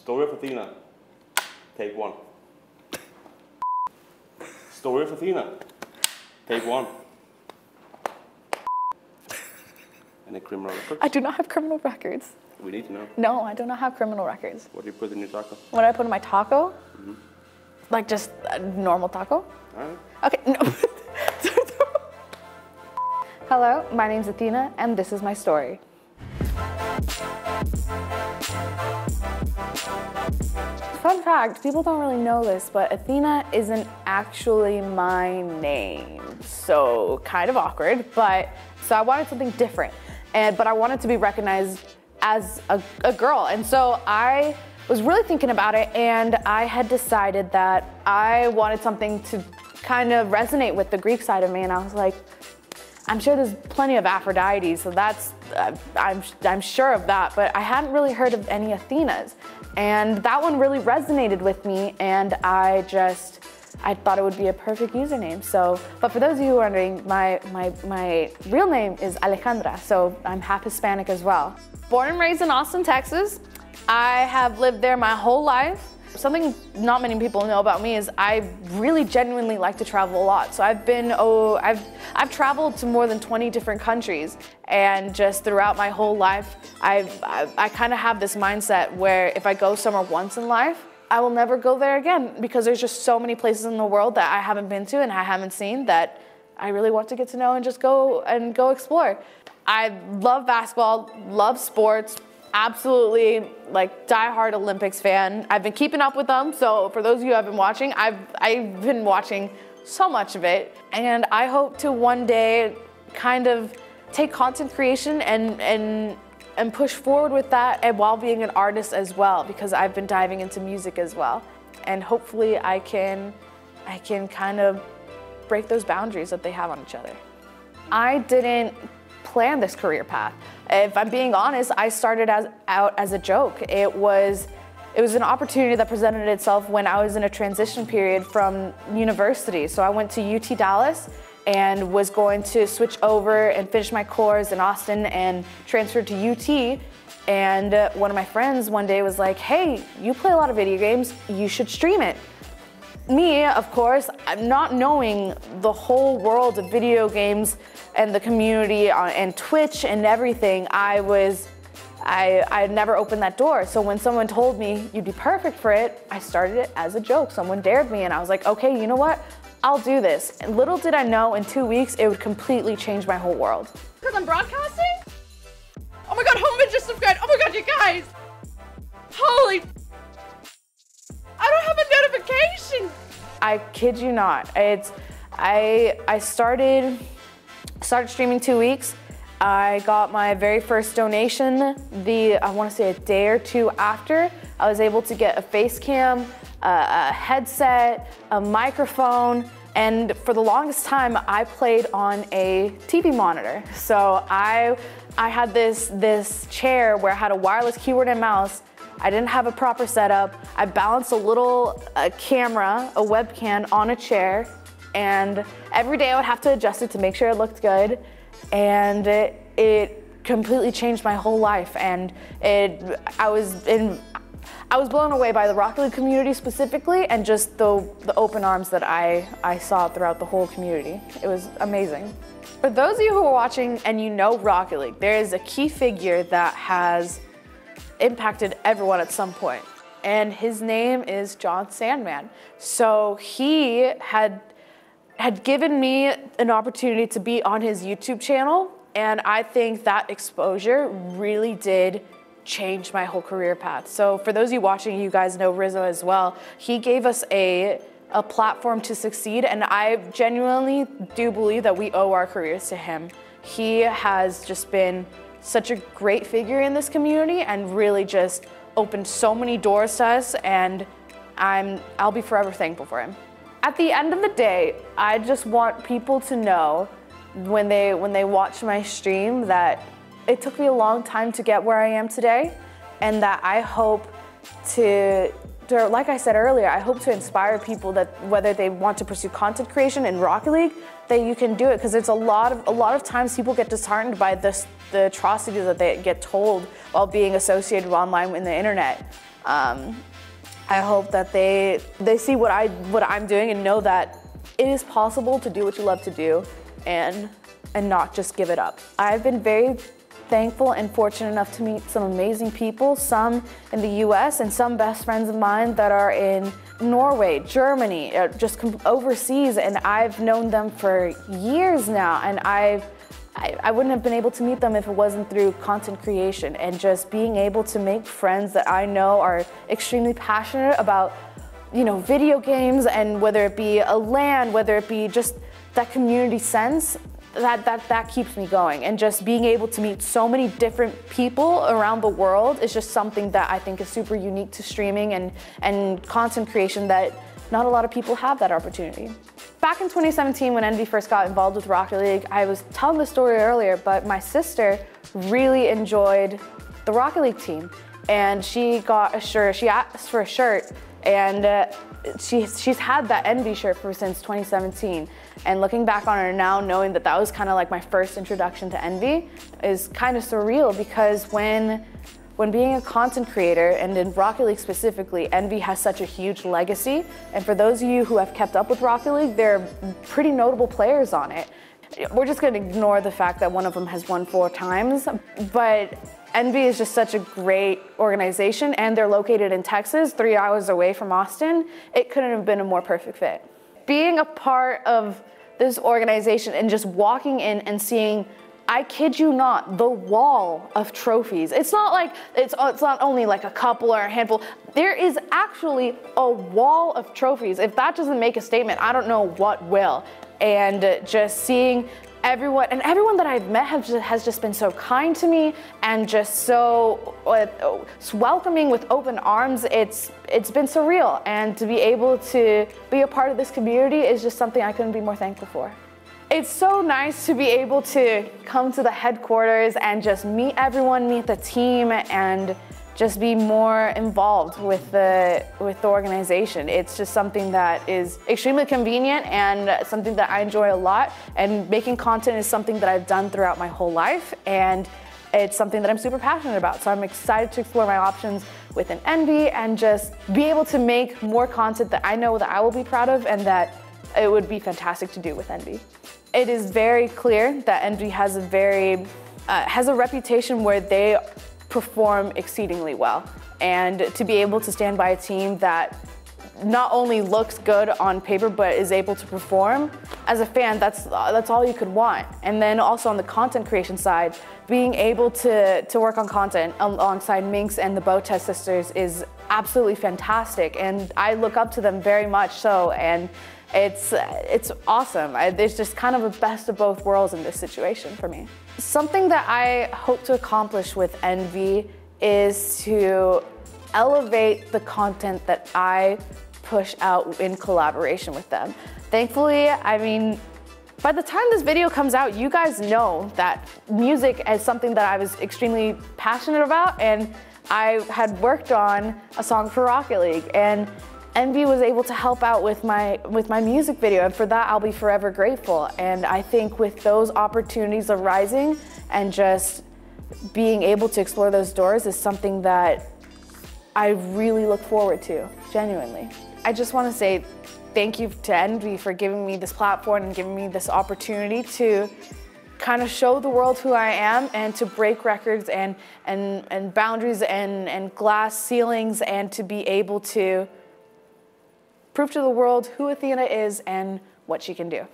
Story of Athena. Take one. Story of Athena. Take one. Any criminal records? I do not have criminal records. We need to know. No, I do not have criminal records. What do you put in your taco? What do I put in my taco? Mm-hmm. Like just a normal taco? Alright. Okay, no. Hello, my name's Athena, and this is my story. Fun fact, people don't really know this, but Athena isn't actually my name. So kind of awkward, but so I wanted something different. And but I wanted to be recognized as a, a girl. And so I was really thinking about it and I had decided that I wanted something to kind of resonate with the Greek side of me. And I was like, I'm sure there's plenty of Aphrodite, so that's, uh, I'm, I'm sure of that, but I hadn't really heard of any Athenas. And that one really resonated with me, and I just, I thought it would be a perfect username. So, but for those of you who are wondering, my, my, my real name is Alejandra, so I'm half Hispanic as well. Born and raised in Austin, Texas. I have lived there my whole life. Something not many people know about me is I really genuinely like to travel a lot. So I've been, oh, I've, I've traveled to more than 20 different countries. And just throughout my whole life, I've, I, I kind of have this mindset where if I go somewhere once in life, I will never go there again because there's just so many places in the world that I haven't been to and I haven't seen that I really want to get to know and just go and go explore. I love basketball, love sports, absolutely like die-hard Olympics fan. I've been keeping up with them, so for those of you who have been watching, I've I've been watching so much of it, and I hope to one day kind of take content creation and and and push forward with that and while being an artist as well because I've been diving into music as well. And hopefully I can I can kind of break those boundaries that they have on each other. I didn't plan this career path. If I'm being honest, I started as, out as a joke. It was, it was an opportunity that presented itself when I was in a transition period from university. So I went to UT Dallas and was going to switch over and finish my course in Austin and transfer to UT. And one of my friends one day was like, hey, you play a lot of video games, you should stream it me, of course, not knowing the whole world of video games and the community on, and Twitch and everything, I was, I, I never opened that door. So when someone told me you'd be perfect for it, I started it as a joke. Someone dared me and I was like, okay, you know what? I'll do this. And little did I know in two weeks, it would completely change my whole world. Because I'm broadcasting? Oh my god, Home just subscribed. Oh my god, you guys! Holy I kid you not. It's I I started started streaming two weeks. I got my very first donation the I want to say a day or two after. I was able to get a face cam, a, a headset, a microphone, and for the longest time I played on a TV monitor. So I I had this this chair where I had a wireless keyboard and mouse I didn't have a proper setup. I balanced a little uh, camera, a webcam on a chair, and every day I would have to adjust it to make sure it looked good. And it, it completely changed my whole life. And it, I was in, I was blown away by the Rocket League community specifically, and just the, the open arms that I, I saw throughout the whole community. It was amazing. For those of you who are watching and you know Rocket League, there is a key figure that has impacted everyone at some point. And his name is Jon Sandman. So he had had given me an opportunity to be on his YouTube channel, and I think that exposure really did change my whole career path. So for those of you watching, you guys know Rizzo as well. He gave us a a platform to succeed, and I genuinely do believe that we owe our careers to him. He has just been such a great figure in this community and really just opened so many doors to us and I'm, I'll be forever thankful for him. At the end of the day, I just want people to know when they, when they watch my stream that it took me a long time to get where I am today and that I hope to, to, like I said earlier, I hope to inspire people that whether they want to pursue content creation in Rocket League, that you can do it because it's a lot of a lot of times people get disheartened by this the atrocities that they get told while being associated online in the internet. Um, I hope that they they see what I what I'm doing and know that it is possible to do what you love to do and and not just give it up. I've been very thankful and fortunate enough to meet some amazing people, some in the US and some best friends of mine that are in Norway, Germany, uh, just overseas and I've known them for years now and I've I, I, wouldn't have been able to meet them if it wasn't through content creation and just being able to make friends that I know are extremely passionate about, you know, video games and whether it be a LAN, whether it be just that community sense, that, that, that keeps me going. And just being able to meet so many different people around the world is just something that I think is super unique to streaming and, and content creation that not a lot of people have that opportunity. Back in 2017 when Envy first got involved with Rocket League, I was telling the story earlier, but my sister really enjoyed the Rocket League team. And she got a shirt, she asked for a shirt, and uh, she, she's had that Envy shirt for since 2017. And looking back on her now, knowing that that was kind of like my first introduction to Envy, is kind of surreal because when when being a content creator, and in Rocket League specifically, Envy has such a huge legacy. And for those of you who have kept up with Rocket League, they're pretty notable players on it. We're just gonna ignore the fact that one of them has won four times, but Envy is just such a great organization and they're located in Texas, three hours away from Austin. It couldn't have been a more perfect fit. Being a part of this organization and just walking in and seeing I kid you not, the wall of trophies. It's not like it's it's not only like a couple or a handful. There is actually a wall of trophies. If that doesn't make a statement, I don't know what will. And just seeing everyone and everyone that I've met have just, has just been so kind to me and just so uh, welcoming with open arms. It's it's been surreal, and to be able to be a part of this community is just something I couldn't be more thankful for. It's so nice to be able to come to the headquarters and just meet everyone, meet the team, and just be more involved with the with the organization. It's just something that is extremely convenient and something that I enjoy a lot. And making content is something that I've done throughout my whole life, and it's something that I'm super passionate about. So I'm excited to explore my options within Envy and just be able to make more content that I know that I will be proud of and that it would be fantastic to do with Envy. It is very clear that Envy has a very uh, has a reputation where they perform exceedingly well, and to be able to stand by a team that not only looks good on paper but is able to perform as a fan that's that's all you could want. And then also on the content creation side being able to to work on content alongside minx and the Botez sisters is absolutely fantastic. And i look up to them very much so. And it's, uh, it's awesome. I, there's just kind of a best of both worlds in this situation for me. Something that I hope to accomplish with Envy is to elevate the content that I push out in collaboration with them. Thankfully, I mean, by the time this video comes out, you guys know that music is something that I was extremely passionate about and I had worked on a song for Rocket League and Envy was able to help out with my with my music video and for that I'll be forever grateful and I think with those opportunities arising and just being able to explore those doors is something that I really look forward to genuinely. I just want to say thank you to Envy for giving me this platform and giving me this opportunity to kind of show the world who I am and to break records and and and boundaries and and glass ceilings and to be able to prove to the world who Athena is and what she can do.